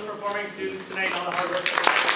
the performing students tonight, all the hard work.